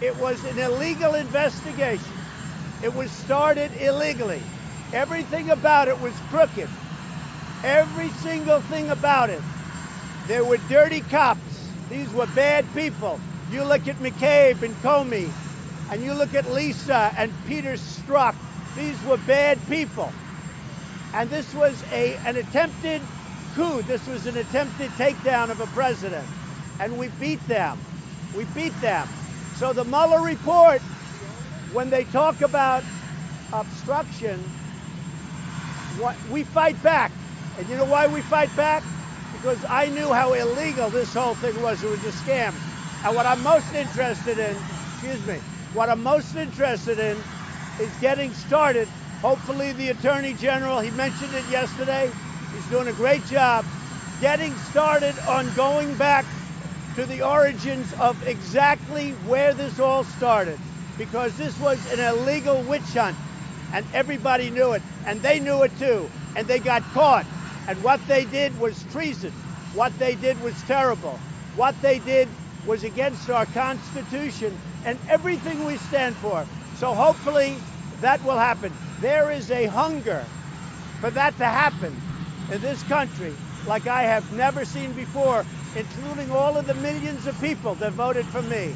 It was an illegal investigation. It was started illegally. Everything about it was crooked. Every single thing about it. There were dirty cops. These were bad people. You look at McCabe and Comey, and you look at Lisa and Peter Strzok. These were bad people. And this was a, an attempted coup. This was an attempted takedown of a president. And we beat them. We beat them. So the Mueller report, when they talk about obstruction, what, we fight back. And you know why we fight back? Because I knew how illegal this whole thing was. It was a scam. And what I'm most interested in, excuse me, what I'm most interested in is getting started. Hopefully the Attorney General, he mentioned it yesterday, he's doing a great job getting started on going back to the origins of exactly where this all started. Because this was an illegal witch hunt and everybody knew it, and they knew it too, and they got caught. And what they did was treason. What they did was terrible. What they did was against our Constitution and everything we stand for. So hopefully that will happen. There is a hunger for that to happen in this country like I have never seen before, including all of the millions of people that voted for me.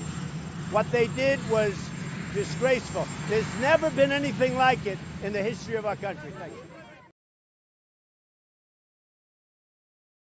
What they did was disgraceful. There's never been anything like it in the history of our country. Thank you.